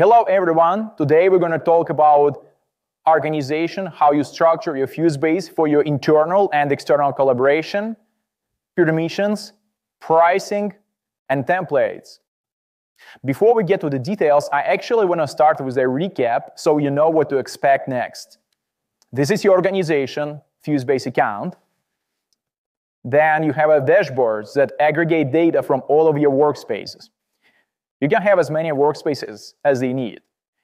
Hello everyone. Today we're going to talk about organization, how you structure your FuseBase for your internal and external collaboration, permissions, pricing, and templates. Before we get to the details, I actually want to start with a recap so you know what to expect next. This is your organization, FuseBase account. Then you have a dashboards that aggregate data from all of your workspaces. You can have as many workspaces as they need.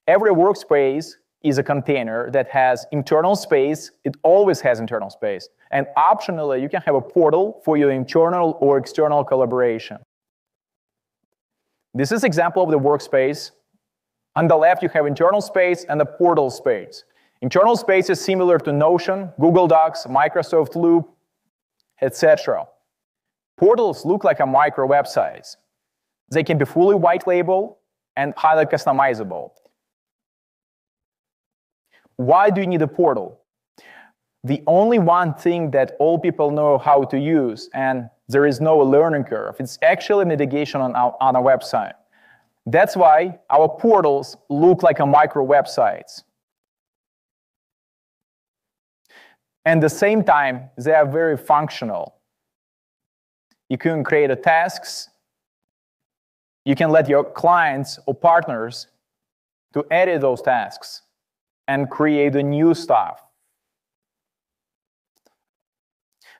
Every workspace is a container that has internal space. It always has internal space. And optionally, you can have a portal for your internal or external collaboration. This is example of the workspace. On the left, you have internal space and the portal space. Internal space is similar to Notion, Google Docs, Microsoft Loop, etc. Portals look like a micro websites. They can be fully white label and highly customizable. Why do you need a portal? The only one thing that all people know how to use, and there is no learning curve, it's actually navigation on our, on a website. That's why our portals look like a micro websites. And the same time, they are very functional. You can create a tasks, you can let your clients or partners to edit those tasks and create the new stuff.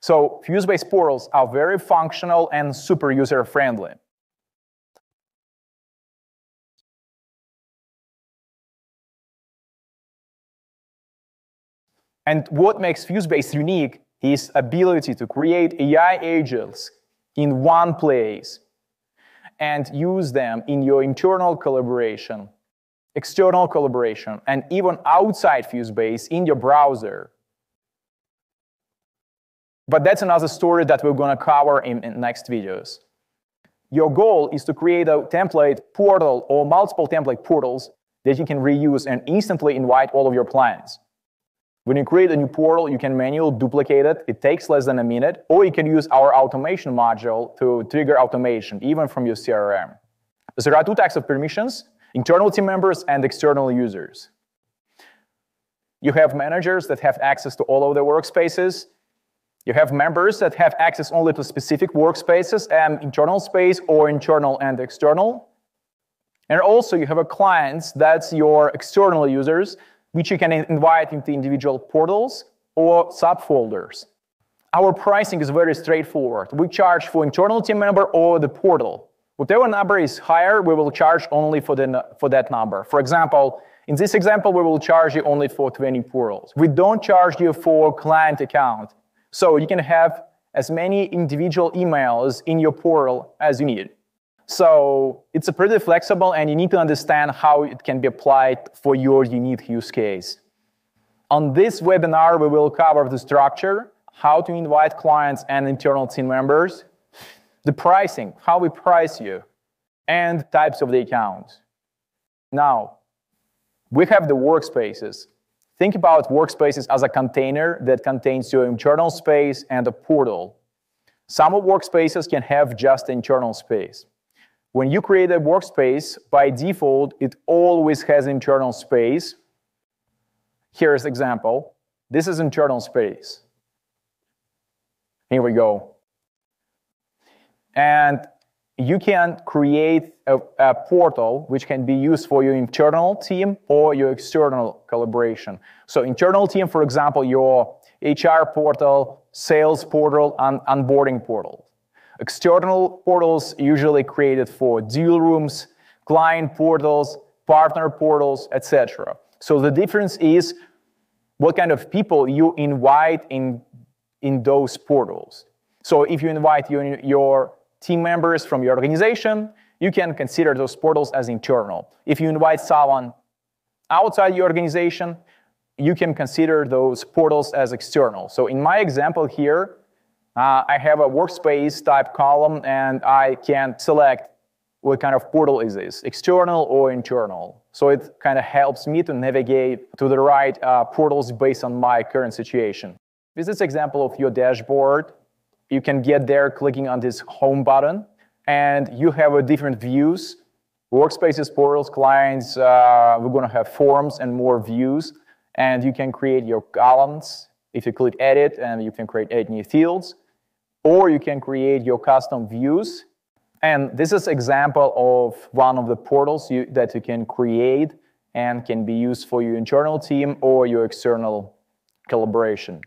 So FuseBase portals are very functional and super user-friendly. And what makes FuseBase unique is ability to create AI agents in one place and use them in your internal collaboration, external collaboration, and even outside FuseBase in your browser. But that's another story that we're going to cover in, in next videos. Your goal is to create a template portal or multiple template portals that you can reuse and instantly invite all of your clients. When you create a new portal, you can manually duplicate it. It takes less than a minute, or you can use our automation module to trigger automation, even from your CRM. There are two types of permissions, internal team members and external users. You have managers that have access to all of the workspaces. You have members that have access only to specific workspaces and internal space or internal and external. And also you have a clients, that's your external users which you can invite into individual portals or subfolders. Our pricing is very straightforward. We charge for internal team member or the portal. Whatever number is higher, we will charge only for, the, for that number. For example, in this example, we will charge you only for 20 portals. We don't charge you for client account. So you can have as many individual emails in your portal as you need. So it's a pretty flexible and you need to understand how it can be applied for your unique use case. On this webinar, we will cover the structure, how to invite clients and internal team members, the pricing, how we price you, and types of the accounts. Now, we have the workspaces. Think about workspaces as a container that contains your internal space and a portal. Some workspaces can have just internal space. When you create a workspace, by default, it always has internal space. Here's example. This is internal space. Here we go. And you can create a, a, portal which can be used for your internal team or your external collaboration. So internal team, for example, your HR portal, sales portal, and onboarding portal. External portals usually created for deal rooms, client portals, partner portals, etc. So the difference is what kind of people you invite in, in those portals. So if you invite your, your team members from your organization, you can consider those portals as internal. If you invite someone outside your organization, you can consider those portals as external. So in my example here, uh, I have a workspace type column and I can select what kind of portal is this, external or internal. So it kind of helps me to navigate to the right uh, portals based on my current situation. This is example of your dashboard. You can get there clicking on this home button and you have a different views. workspaces, portals, clients. Uh, we're going to have forms and more views. And you can create your columns if you click edit and you can create eight new fields. Or you can create your custom views. And this is example of one of the portals you, that you can create and can be used for your internal team or your external collaboration.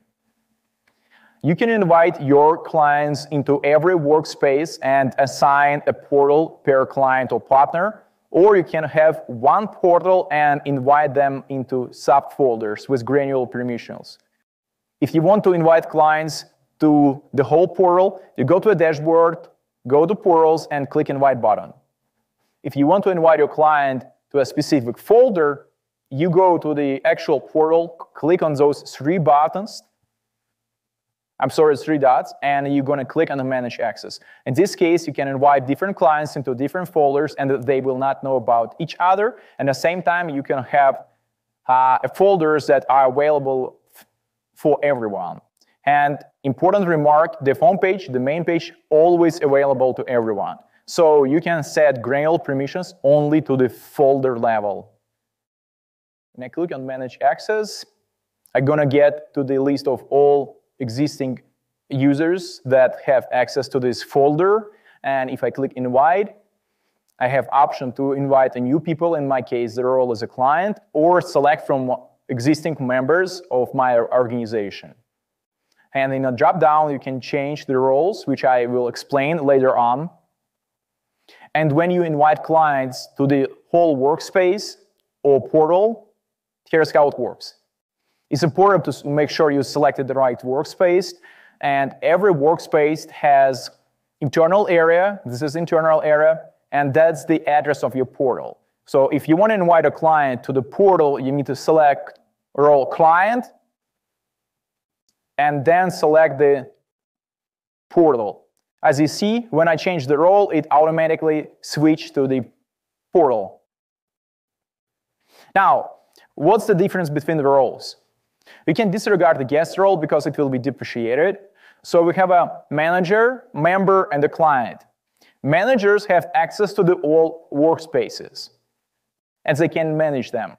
You can invite your clients into every workspace and assign a portal per client or partner, or you can have one portal and invite them into subfolders with granular permissions. If you want to invite clients to the whole portal, you go to a dashboard, go to portals, and click invite button. If you want to invite your client to a specific folder, you go to the actual portal, click on those three buttons, I'm sorry, three dots, and you're going to click on the Manage Access. In this case, you can invite different clients into different folders, and they will not know about each other. And at the same time, you can have uh, folders that are available for everyone. And important remark, the home page, the main page, always available to everyone. So you can set granular permissions only to the folder level. When I click on Manage Access, I'm going to get to the list of all existing users that have access to this folder. And if I click invite, I have option to invite a new people, in my case, the role as a client, or select from existing members of my organization. And in a drop-down, you can change the roles, which I will explain later on. And when you invite clients to the whole workspace or portal, here's how it works. It's important to make sure you selected the right workspace. And every workspace has internal area. This is internal area. And that's the address of your portal. So if you want to invite a client to the portal, you need to select role client and then select the portal. As you see, when I change the role, it automatically switched to the portal. Now, what's the difference between the roles? We can disregard the guest role because it will be depreciated. So we have a manager, member, and a client. Managers have access to the all workspaces, and they can manage them.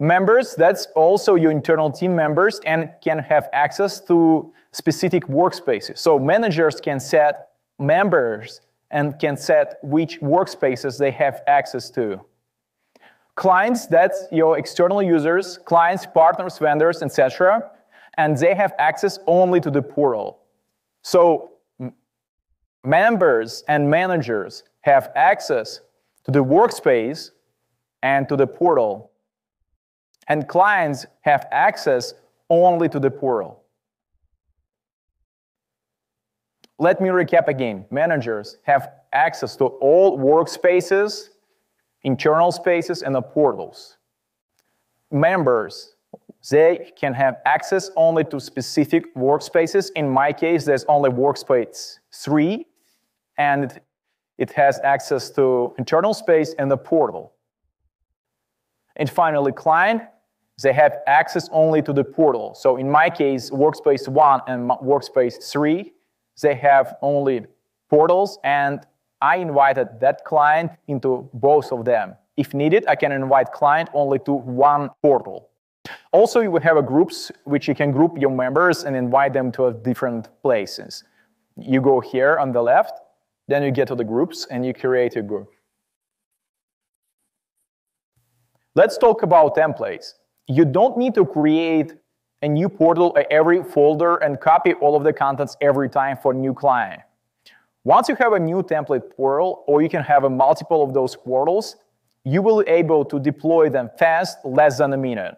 Members, that's also your internal team members and can have access to specific workspaces. So managers can set members and can set which workspaces they have access to. Clients, that's your external users, clients, partners, vendors, etc. And they have access only to the portal. So members and managers have access to the workspace and to the portal. And clients have access only to the portal. Let me recap again. Managers have access to all workspaces internal spaces, and the portals. Members, they can have access only to specific workspaces. In my case, there's only workspace three, and it has access to internal space and the portal. And finally, client, they have access only to the portal. So in my case, workspace one and workspace three, they have only portals and I invited that client into both of them. If needed, I can invite client only to one portal. Also, you will have a groups which you can group your members and invite them to different places. You go here on the left, then you get to the groups and you create a group. Let's talk about templates. You don't need to create a new portal every folder and copy all of the contents every time for a new client. Once you have a new template portal, or you can have a multiple of those portals, you will be able to deploy them fast, less than a minute.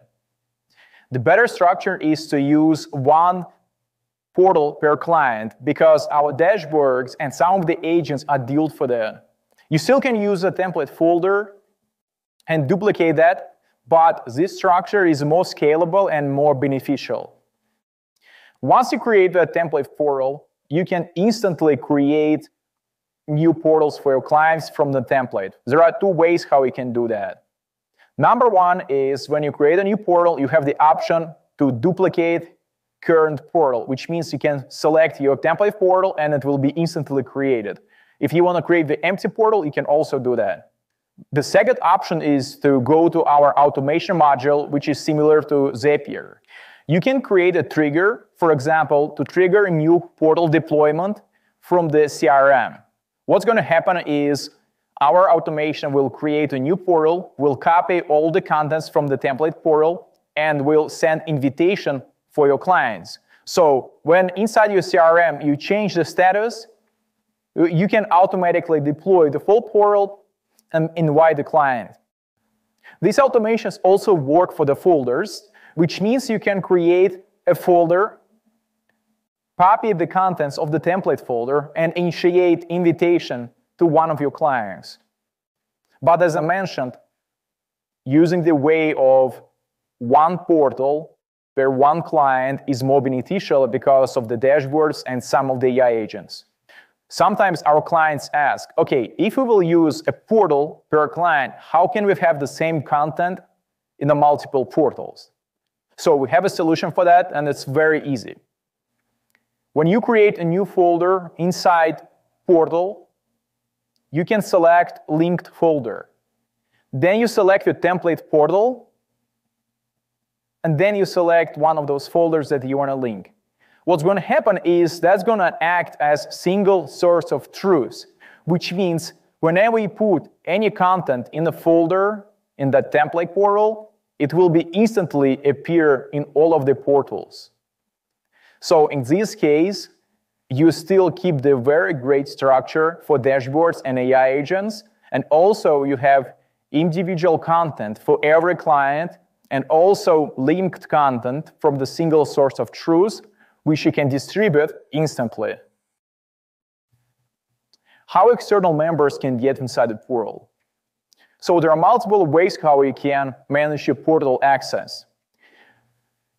The better structure is to use one portal per client because our dashboards and some of the agents are built for that. You still can use a template folder and duplicate that, but this structure is more scalable and more beneficial. Once you create a template portal, you can instantly create new portals for your clients from the template. There are two ways how you can do that. Number one is when you create a new portal, you have the option to duplicate current portal, which means you can select your template portal and it will be instantly created. If you want to create the empty portal, you can also do that. The second option is to go to our automation module, which is similar to Zapier. You can create a trigger, for example, to trigger a new portal deployment from the CRM. What's going to happen is our automation will create a new portal, will copy all the contents from the template portal, and will send invitation for your clients. So when inside your CRM you change the status, you can automatically deploy the full portal Um, and invite the client. These automations also work for the folders, which means you can create a folder, copy the contents of the template folder, and initiate invitation to one of your clients. But as I mentioned, using the way of one portal where one client is more beneficial because of the dashboards and some of the AI agents. Sometimes our clients ask, okay, if we will use a portal per client, how can we have the same content in the multiple portals? So we have a solution for that, and it's very easy. When you create a new folder inside portal, you can select linked folder. Then you select your template portal, and then you select one of those folders that you want to link. What's going to happen is that's going to act as single source of truth, which means whenever you put any content in the folder in that template portal, it will be instantly appear in all of the portals. So in this case, you still keep the very great structure for dashboards and AI agents, and also you have individual content for every client and also linked content from the single source of truth, which you can distribute instantly. How external members can get inside the portal? So there are multiple ways how you can manage your portal access.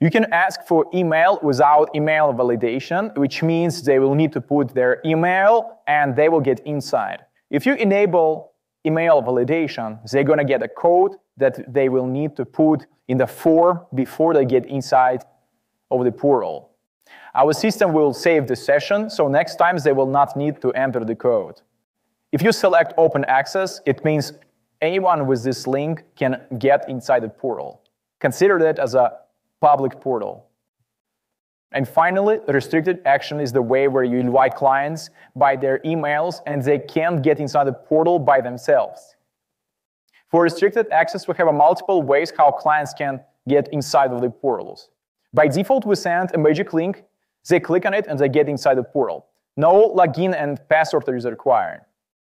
You can ask for email without email validation, which means they will need to put their email and they will get inside. If you enable email validation, they're going to get a code that they will need to put in the form before they get inside of the portal. Our system will save the session, so next time they will not need to enter the code. If you select open access, it means anyone with this link can get inside the portal. Consider that as a public portal. And finally, restricted action is the way where you invite clients by their emails and they can't get inside the portal by themselves. For restricted access, we have a multiple ways how clients can get inside of the portals. By default, we send a magic link, they click on it and they get inside the portal. No login and password is required.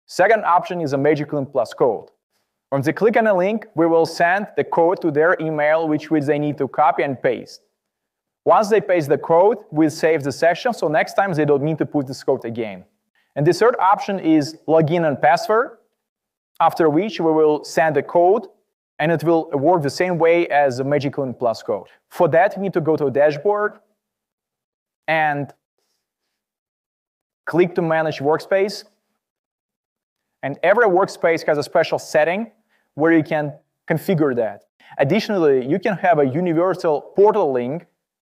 Second option is a magic link plus code. When they click on a link, we will send the code to their email, which they need to copy and paste. Once they paste the code, we'll save the session, so next time they don't need to put this code again. And the third option is login and password, after which we will send the code, and it will work the same way as the Magic Link Plus code. For that, we need to go to a dashboard and click to manage workspace. And every workspace has a special setting where you can configure that. Additionally, you can have a universal portal link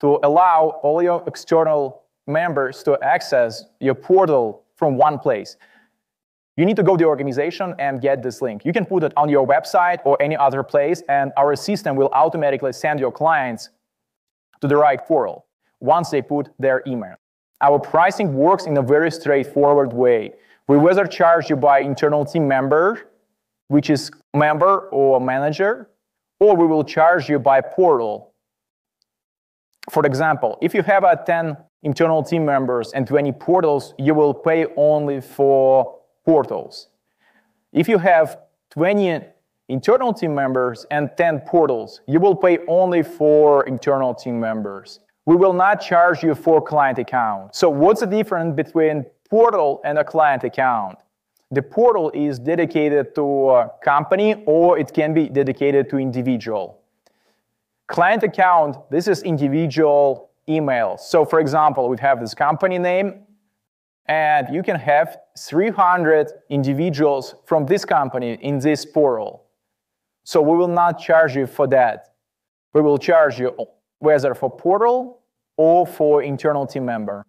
to allow all your external members to access your portal from one place. You need to go to the organization and get this link. You can put it on your website or any other place, and our system will automatically send your clients to the right portal once they put their email. Our pricing works in a very straightforward way. We whether charge you by internal team member which is member or manager, or we will charge you by portal. For example, if you have a 10 internal team members and 20 portals, you will pay only for portals. If you have 20 internal team members and 10 portals, you will pay only for internal team members. We will not charge you for client account. So what's the difference between portal and a client account? The portal is dedicated to a company or it can be dedicated to individual. Client account, this is individual email. So for example, we have this company name and you can have 300 individuals from this company in this portal. So we will not charge you for that. We will charge you whether for portal or for internal team member.